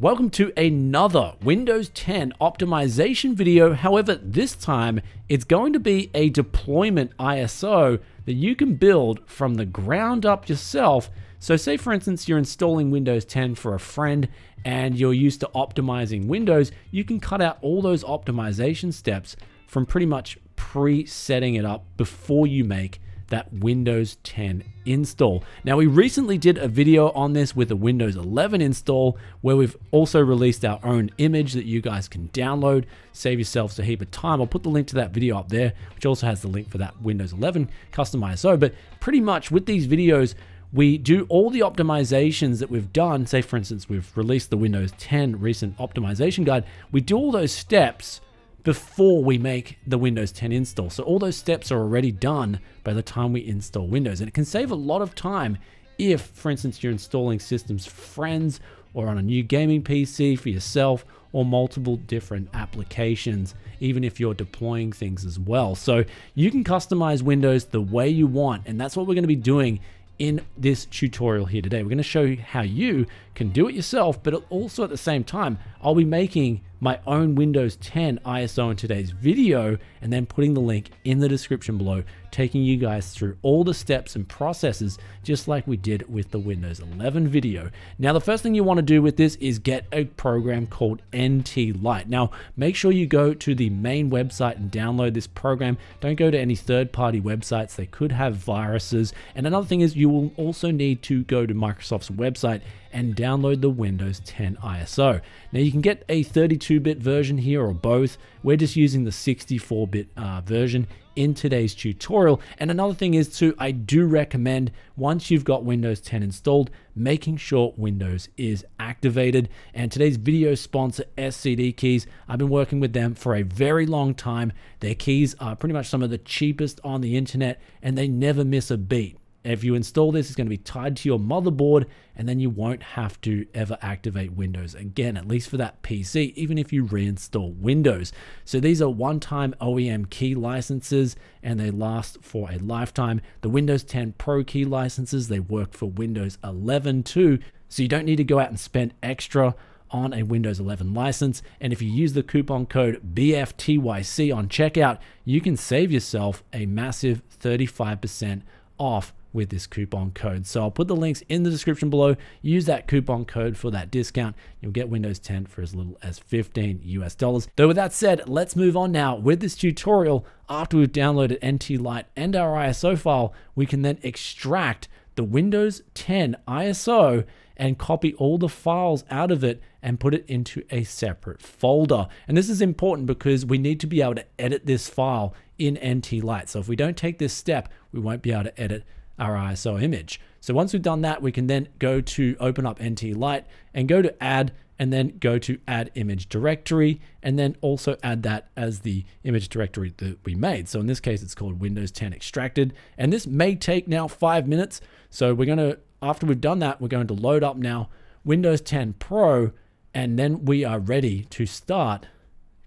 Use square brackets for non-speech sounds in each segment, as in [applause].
Welcome to another Windows 10 optimization video. However, this time it's going to be a deployment ISO that you can build from the ground up yourself. So say for instance, you're installing Windows 10 for a friend and you're used to optimizing Windows, you can cut out all those optimization steps from pretty much pre-setting it up before you make that Windows 10 install. Now, we recently did a video on this with a Windows 11 install where we've also released our own image that you guys can download, save yourselves a heap of time. I'll put the link to that video up there, which also has the link for that Windows 11 custom ISO. But pretty much with these videos, we do all the optimizations that we've done. Say, for instance, we've released the Windows 10 recent optimization guide. We do all those steps before we make the Windows 10 install. So all those steps are already done by the time we install Windows. And it can save a lot of time if, for instance, you're installing systems for friends or on a new gaming PC for yourself or multiple different applications, even if you're deploying things as well. So you can customize Windows the way you want. And that's what we're going to be doing in this tutorial here today. We're going to show you how you can do it yourself, but also at the same time, I'll be making my own Windows 10 ISO in today's video and then putting the link in the description below, taking you guys through all the steps and processes just like we did with the Windows 11 video. Now, the first thing you want to do with this is get a program called NT Lite. Now, make sure you go to the main website and download this program. Don't go to any third-party websites. They could have viruses. And another thing is you will also need to go to Microsoft's website and download the Windows 10 ISO. Now you can get a 32-bit version here or both. We're just using the 64-bit uh, version in today's tutorial. And another thing is too, I do recommend once you've got Windows 10 installed, making sure Windows is activated. And today's video sponsor, SCD Keys, I've been working with them for a very long time. Their keys are pretty much some of the cheapest on the internet and they never miss a beat. If you install this, it's going to be tied to your motherboard, and then you won't have to ever activate Windows again, at least for that PC, even if you reinstall Windows. So these are one-time OEM key licenses, and they last for a lifetime. The Windows 10 Pro key licenses, they work for Windows 11 too, so you don't need to go out and spend extra on a Windows 11 license. And if you use the coupon code BFTYC on checkout, you can save yourself a massive 35% off with this coupon code. So I'll put the links in the description below. Use that coupon code for that discount. You'll get Windows 10 for as little as 15 US dollars. Though with that said, let's move on now with this tutorial. After we've downloaded NT Lite and our ISO file, we can then extract the Windows 10 ISO and copy all the files out of it and put it into a separate folder. And this is important because we need to be able to edit this file in NT Lite. So if we don't take this step, we won't be able to edit our ISO image. So once we've done that, we can then go to open up NT Lite and go to add and then go to add image directory and then also add that as the image directory that we made. So in this case, it's called Windows 10 extracted. And this may take now five minutes. So we're going to, after we've done that, we're going to load up now Windows 10 Pro and then we are ready to start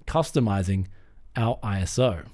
customizing our ISO.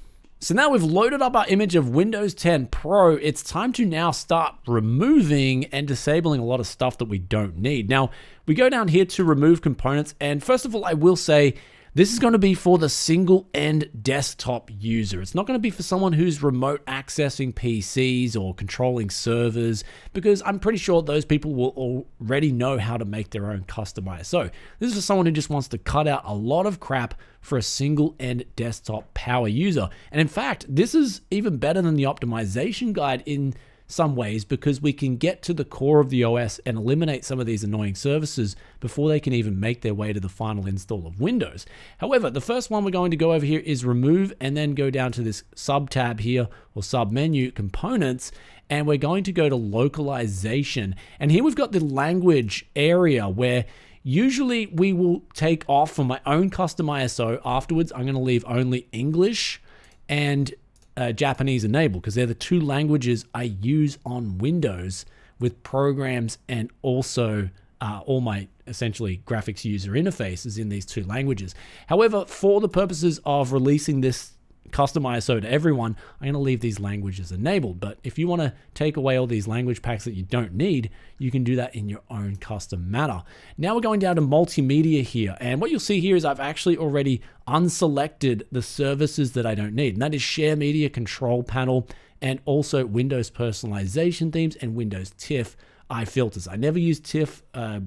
So now we've loaded up our image of Windows 10 Pro, it's time to now start removing and disabling a lot of stuff that we don't need. Now, we go down here to remove components, and first of all, I will say this is going to be for the single end desktop user. It's not going to be for someone who's remote accessing PCs or controlling servers because I'm pretty sure those people will already know how to make their own custom ISO. This is for someone who just wants to cut out a lot of crap for a single end desktop power user. And in fact, this is even better than the optimization guide in some ways because we can get to the core of the OS and eliminate some of these annoying services before they can even make their way to the final install of Windows. However, the first one we're going to go over here is remove and then go down to this sub tab here or sub menu components and we're going to go to localization. And here we've got the language area where Usually we will take off for my own custom ISO. Afterwards, I'm going to leave only English and uh, Japanese enabled because they're the two languages I use on Windows with programs and also uh, all my essentially graphics user interfaces in these two languages. However, for the purposes of releasing this custom ISO to everyone, I'm going to leave these languages enabled. But if you want to take away all these language packs that you don't need, you can do that in your own custom manner. Now we're going down to multimedia here. And what you'll see here is I've actually already unselected the services that I don't need. And that is Share Media Control Panel and also Windows Personalization Themes and Windows TIFF I filters. I never use TIFF uh,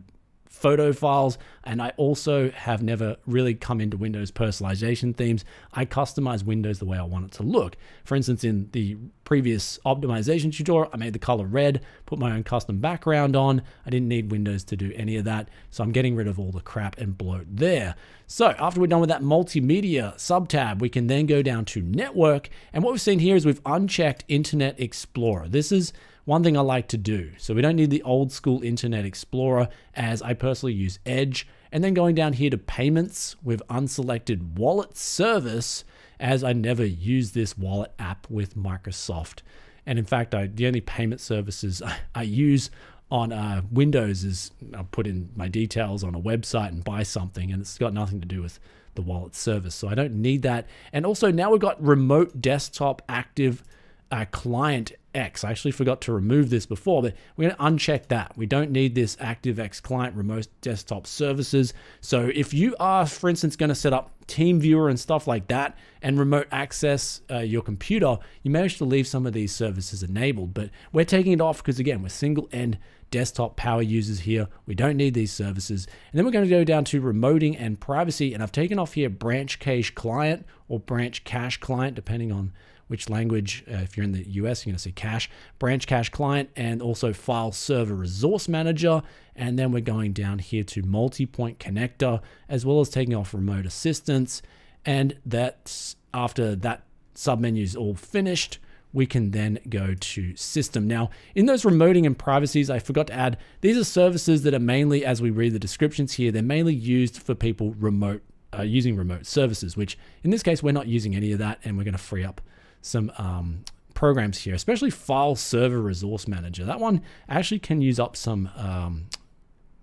photo files, and I also have never really come into Windows personalization themes. I customize Windows the way I want it to look. For instance, in the previous optimization tutorial, I made the color red, put my own custom background on. I didn't need Windows to do any of that, so I'm getting rid of all the crap and bloat there. So after we're done with that multimedia sub-tab, we can then go down to network, and what we've seen here is we've unchecked Internet Explorer. This is one thing I like to do. So we don't need the old school Internet Explorer as I personally use Edge. And then going down here to payments with unselected wallet service as I never use this wallet app with Microsoft. And in fact, I, the only payment services [laughs] I, I use on uh, Windows is I put in my details on a website and buy something, and it's got nothing to do with the wallet service. So I don't need that. And also now we've got remote desktop active uh, client X. I actually forgot to remove this before, but we're going to uncheck that. We don't need this ActiveX client remote desktop services. So if you are, for instance, going to set up TeamViewer and stuff like that and remote access uh, your computer, you may wish to leave some of these services enabled, but we're taking it off because again, we're single end desktop power users here. We don't need these services. And then we're going to go down to remoting and privacy. And I've taken off here branch cache client or branch cache client, depending on which language, uh, if you're in the US, you're going to see cache, branch cache client, and also file server resource manager. And then we're going down here to multi point connector, as well as taking off remote assistance. And that's after that submenu is all finished, we can then go to system. Now, in those remoting and privacies, I forgot to add, these are services that are mainly, as we read the descriptions here, they're mainly used for people remote, uh, using remote services, which in this case, we're not using any of that, and we're going to free up some um, programs here, especially File Server Resource Manager. That one actually can use up some um,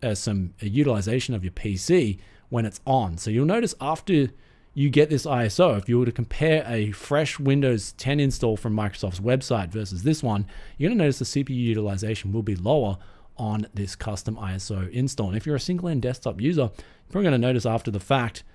uh, some utilization of your PC when it's on. So you'll notice after you get this ISO, if you were to compare a fresh Windows 10 install from Microsoft's website versus this one, you're to notice the CPU utilization will be lower on this custom ISO install. And if you're a single end desktop user, you're probably going to notice after the fact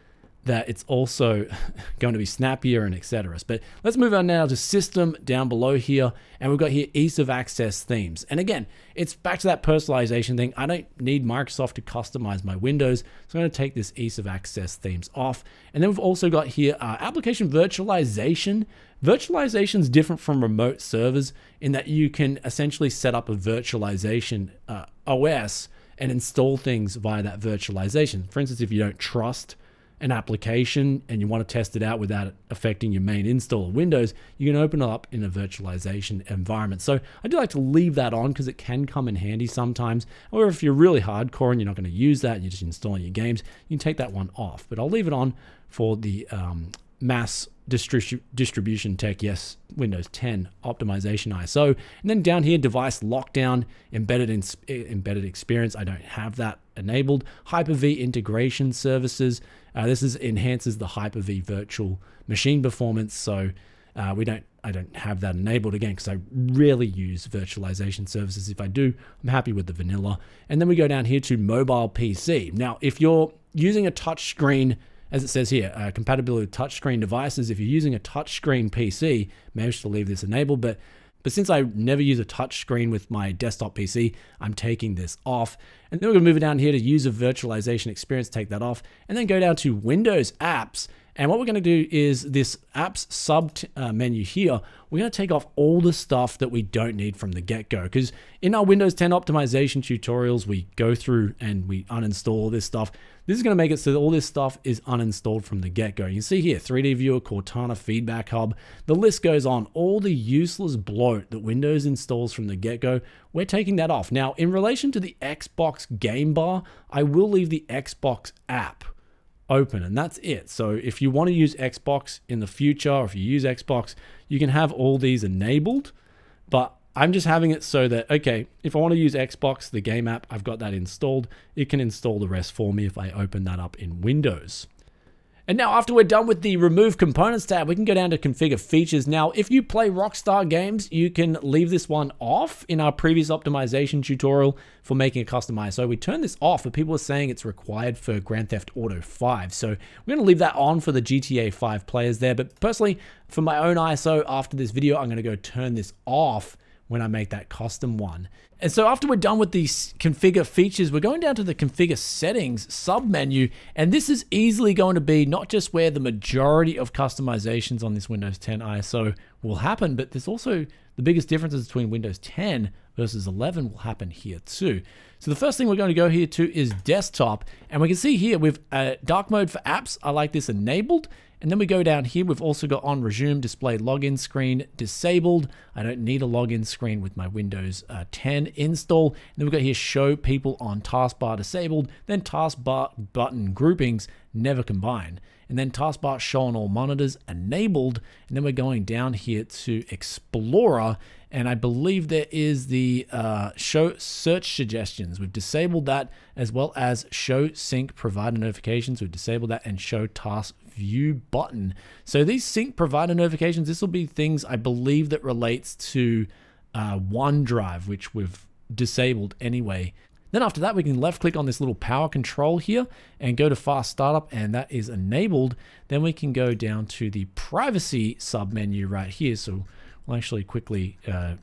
that it's also [laughs] going to be snappier and etc. But let's move on now to system down below here. And we've got here ease of access themes. And again, it's back to that personalization thing. I don't need Microsoft to customize my Windows. So I'm going to take this ease of access themes off. And then we've also got here uh, application virtualization. Virtualization is different from remote servers in that you can essentially set up a virtualization uh, OS and install things via that virtualization. For instance, if you don't trust an application and you want to test it out without affecting your main install of Windows, you can open it up in a virtualization environment. So I do like to leave that on because it can come in handy sometimes. Or if you're really hardcore and you're not going to use that, and you're just installing your games, you can take that one off. But I'll leave it on for the um, mass distri- distribution tech, yes, Windows 10 optimization ISO. And then down here, device lockdown, embedded in, embedded experience. I don't have that enabled. Hyper-V integration services. Uh, this is enhances the Hyper-V virtual machine performance. So uh, we don't I don't have that enabled again because I rarely use virtualization services. If I do, I'm happy with the vanilla. And then we go down here to mobile PC. Now, if you're using a touch screen as it says here, uh, compatibility with touchscreen devices. If you're using a touchscreen PC, manage to leave this enabled, but but since I never use a touchscreen with my desktop PC, I'm taking this off. And then we're gonna move it down here to user virtualization experience, take that off, and then go down to Windows apps. And what we're going to do is this apps sub uh, menu here, we're going to take off all the stuff that we don't need from the get-go. Because in our Windows 10 optimization tutorials, we go through and we uninstall all this stuff. This is going to make it so that all this stuff is uninstalled from the get-go. You see here, 3D Viewer, Cortana Feedback Hub. The list goes on. All the useless bloat that Windows installs from the get-go, we're taking that off. Now, in relation to the Xbox Game Bar, I will leave the Xbox app open and that's it. So if you want to use Xbox in the future, or if you use Xbox, you can have all these enabled, but I'm just having it so that, okay, if I want to use Xbox, the game app, I've got that installed. It can install the rest for me if I open that up in Windows. And now after we're done with the remove components tab, we can go down to configure features. Now, if you play Rockstar games, you can leave this one off in our previous optimization tutorial for making a custom ISO. We turned this off, but people are saying it's required for Grand Theft Auto 5. So we're gonna leave that on for the GTA 5 players there. But personally, for my own ISO after this video, I'm gonna go turn this off when I make that custom one. And so after we're done with these configure features, we're going down to the configure settings submenu, and this is easily going to be not just where the majority of customizations on this Windows 10 ISO will happen, but there's also the biggest differences between Windows 10 versus 11 will happen here too. So the first thing we're going to go here to is desktop, and we can see here with uh, dark mode for apps, I like this enabled, and then we go down here, we've also got on resume display login screen disabled. I don't need a login screen with my Windows uh, 10 install. And then we've got here show people on taskbar disabled, then taskbar button groupings never combine. And then taskbar show on all monitors enabled. And then we're going down here to Explorer and I believe there is the uh, show search suggestions. We've disabled that as well as show sync provider notifications. We've disabled that and show task view button. So these sync provider notifications, this will be things I believe that relates to uh, OneDrive, which we've disabled anyway. Then after that, we can left click on this little power control here and go to fast startup and that is enabled. Then we can go down to the privacy sub menu right here. So We'll actually quickly uh,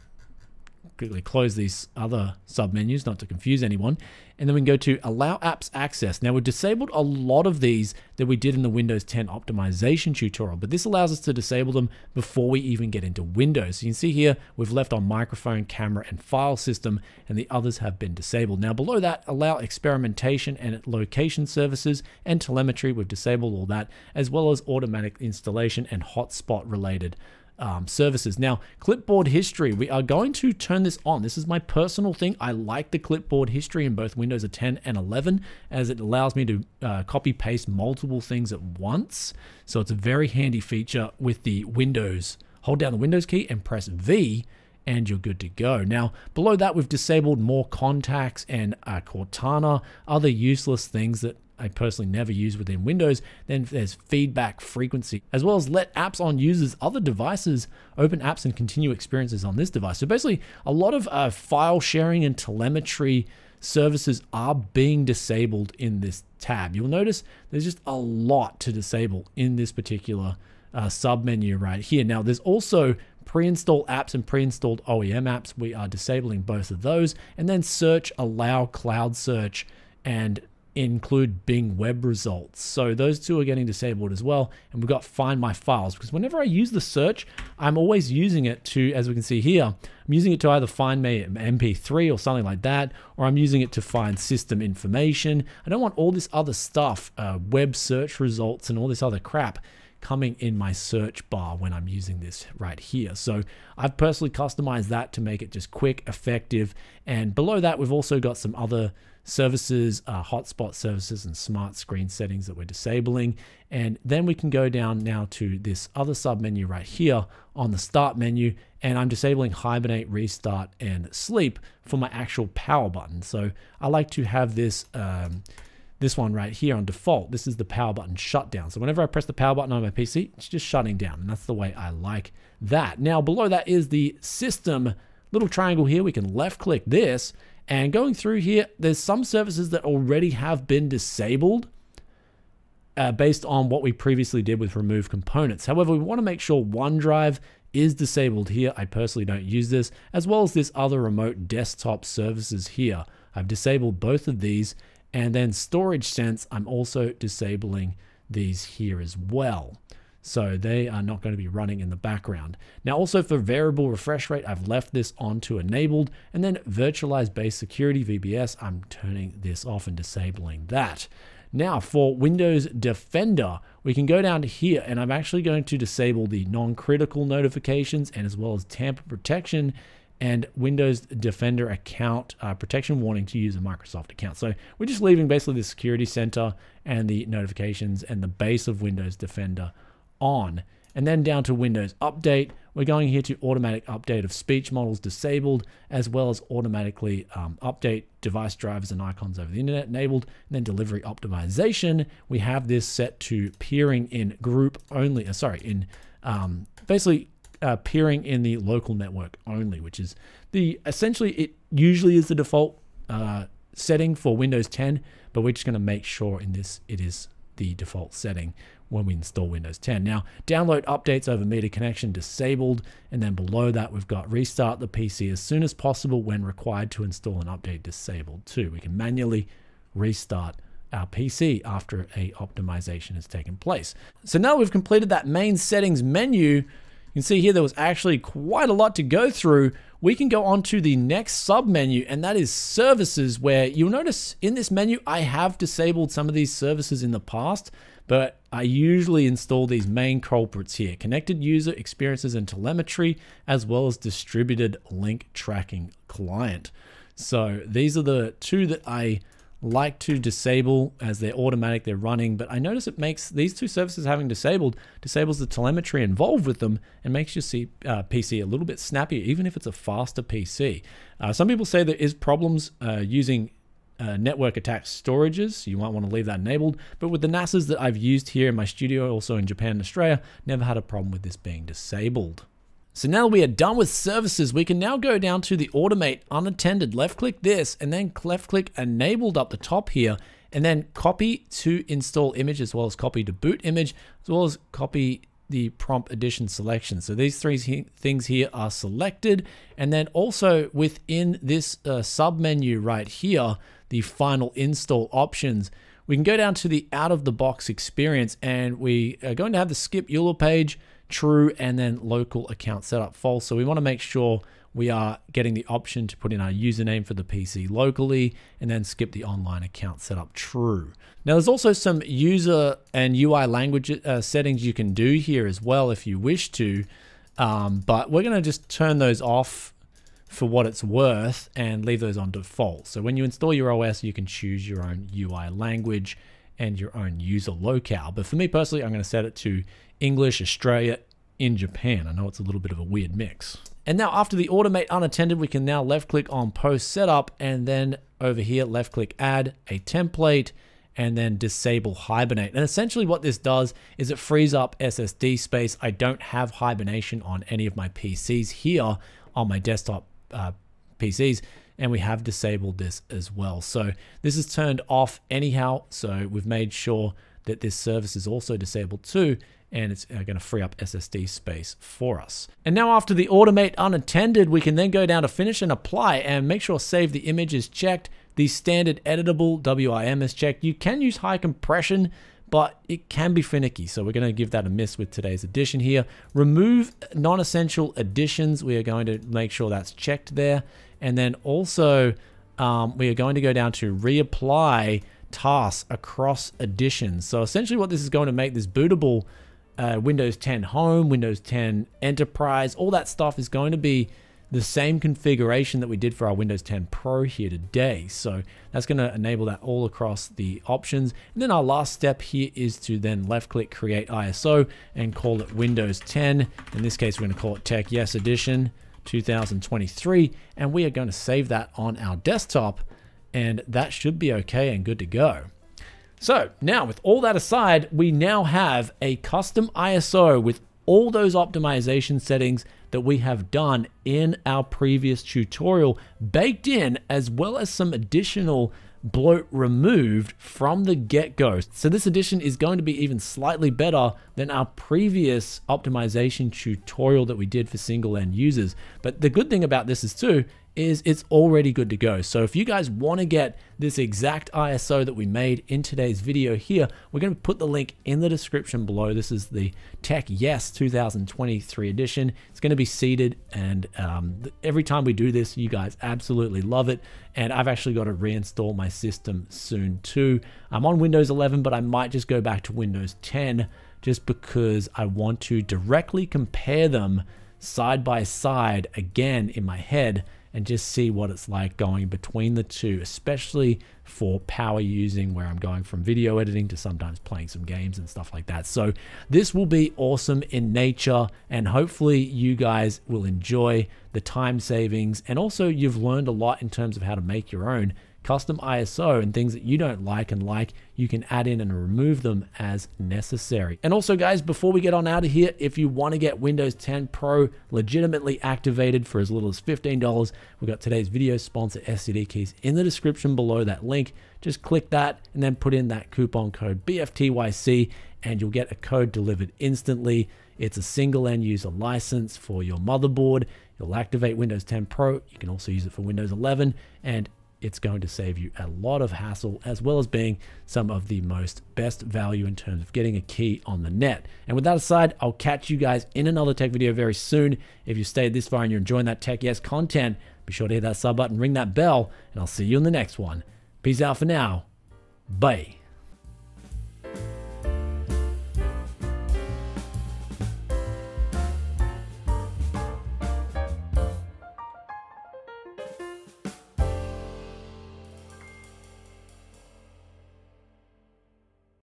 quickly close these other submenus, not to confuse anyone. And then we can go to allow apps access. Now we've disabled a lot of these that we did in the Windows 10 optimization tutorial, but this allows us to disable them before we even get into Windows. So you can see here, we've left on microphone, camera, and file system, and the others have been disabled. Now below that, allow experimentation and location services and telemetry. We've disabled all that, as well as automatic installation and hotspot related um, services. Now, clipboard history, we are going to turn this on. This is my personal thing. I like the clipboard history in both Windows 10 and 11 as it allows me to uh, copy paste multiple things at once. So it's a very handy feature with the Windows. Hold down the Windows key and press V and you're good to go. Now, below that, we've disabled more contacts and uh, Cortana, other useless things that I personally never use within Windows. Then there's feedback frequency, as well as let apps on users' other devices open apps and continue experiences on this device. So basically, a lot of uh, file sharing and telemetry services are being disabled in this tab. You'll notice there's just a lot to disable in this particular uh, sub menu right here. Now, there's also pre-installed apps and pre-installed OEM apps. We are disabling both of those. And then search, allow cloud search, and include Bing web results. So those two are getting disabled as well. And we've got find my files because whenever I use the search, I'm always using it to, as we can see here, I'm using it to either find my MP3 or something like that, or I'm using it to find system information. I don't want all this other stuff, uh, web search results and all this other crap coming in my search bar when I'm using this right here. So I've personally customized that to make it just quick, effective. And below that, we've also got some other services, uh, hotspot services, and smart screen settings that we're disabling. And then we can go down now to this other sub menu right here on the start menu. And I'm disabling hibernate, restart, and sleep for my actual power button. So I like to have this. Um, this one right here on default, this is the power button shutdown. So whenever I press the power button on my PC, it's just shutting down. And that's the way I like that. Now below that is the system little triangle here. We can left click this and going through here, there's some services that already have been disabled uh, based on what we previously did with remove components. However, we want to make sure OneDrive is disabled here. I personally don't use this, as well as this other remote desktop services here. I've disabled both of these, and then Storage Sense, I'm also disabling these here as well. So they are not going to be running in the background. Now also for variable refresh rate, I've left this on to enabled and then virtualized base security VBS, I'm turning this off and disabling that. Now for Windows Defender, we can go down to here and I'm actually going to disable the non-critical notifications and as well as tamper protection and Windows Defender account uh, protection warning to use a Microsoft account. So we're just leaving basically the security center and the notifications and the base of Windows Defender on. and then down to Windows Update. We're going here to automatic update of speech models disabled, as well as automatically um, update device drivers and icons over the internet enabled. And then delivery optimization, we have this set to peering in group only, uh, sorry, in um, basically uh, peering in the local network only, which is the essentially it usually is the default uh, setting for Windows 10, but we're just going to make sure in this it is the default setting when we install Windows 10. Now, download updates over media connection disabled, and then below that we've got restart the PC as soon as possible when required to install an update disabled too. We can manually restart our PC after a optimization has taken place. So now we've completed that main settings menu, you can see here there was actually quite a lot to go through. We can go on to the next sub menu and that is services where you'll notice in this menu I have disabled some of these services in the past but I usually install these main culprits here, connected user experiences and telemetry, as well as distributed link tracking client. So these are the two that I like to disable as they're automatic, they're running, but I notice it makes these two services having disabled, disables the telemetry involved with them and makes your C, uh, PC a little bit snappier, even if it's a faster PC. Uh, some people say there is problems uh, using uh, network attached storages. You might want to leave that enabled. But with the NASs that I've used here in my studio, also in Japan and Australia, never had a problem with this being disabled. So now we are done with services, we can now go down to the automate unattended, left click this, and then left click enabled up the top here, and then copy to install image as well as copy to boot image, as well as copy the prompt edition selection. So these three things here are selected. And then also within this uh, sub menu right here, the final install options, we can go down to the out of the box experience and we are going to have the skip EULA page, true, and then local account setup false. So we want to make sure we are getting the option to put in our username for the PC locally and then skip the online account setup true. Now there's also some user and UI language uh, settings you can do here as well if you wish to, um, but we're going to just turn those off for what it's worth and leave those on default. So when you install your OS, you can choose your own UI language and your own user locale. But for me personally, I'm going to set it to English, Australia, in Japan. I know it's a little bit of a weird mix. And now after the automate unattended, we can now left click on post setup and then over here, left click add a template and then disable hibernate. And essentially what this does is it frees up SSD space. I don't have hibernation on any of my PCs here on my desktop uh, PCs and we have disabled this as well. So this is turned off anyhow. So we've made sure that this service is also disabled too and it's uh, going to free up SSD space for us. And now after the automate unattended, we can then go down to finish and apply and make sure save the image is checked. The standard editable WIM is checked. You can use high compression but it can be finicky. So we're going to give that a miss with today's edition here. Remove non-essential editions. We are going to make sure that's checked there. And then also um, we are going to go down to reapply tasks across editions. So essentially what this is going to make this bootable uh, Windows 10 Home, Windows 10 Enterprise, all that stuff is going to be the same configuration that we did for our Windows 10 Pro here today. So that's going to enable that all across the options. And then our last step here is to then left click create ISO and call it Windows 10. In this case, we're going to call it Tech Yes Edition 2023. And we are going to save that on our desktop and that should be okay and good to go. So now with all that aside, we now have a custom ISO with all those optimization settings that we have done in our previous tutorial baked in as well as some additional bloat removed from the get-go. So this edition is going to be even slightly better than our previous optimization tutorial that we did for single end users. But the good thing about this is too, is it's already good to go. So if you guys want to get this exact ISO that we made in today's video here, we're going to put the link in the description below. This is the Tech Yes 2023 edition. It's going to be seeded and um, every time we do this, you guys absolutely love it. And I've actually got to reinstall my system soon too. I'm on Windows 11, but I might just go back to Windows 10 just because I want to directly compare them side by side again in my head and just see what it's like going between the two, especially for power using where I'm going from video editing to sometimes playing some games and stuff like that. So this will be awesome in nature and hopefully you guys will enjoy the time savings and also you've learned a lot in terms of how to make your own custom ISO and things that you don't like and like, you can add in and remove them as necessary. And also guys, before we get on out of here, if you want to get Windows 10 Pro legitimately activated for as little as $15, we've got today's video sponsor SCD keys in the description below that link. Just click that and then put in that coupon code BFTYC and you'll get a code delivered instantly. It's a single end user license for your motherboard. It'll activate Windows 10 Pro. You can also use it for Windows 11 and it's going to save you a lot of hassle as well as being some of the most best value in terms of getting a key on the net. And with that aside, I'll catch you guys in another tech video very soon. If you stayed this far and you're enjoying that Tech Yes content, be sure to hit that sub button, ring that bell, and I'll see you in the next one. Peace out for now. Bye.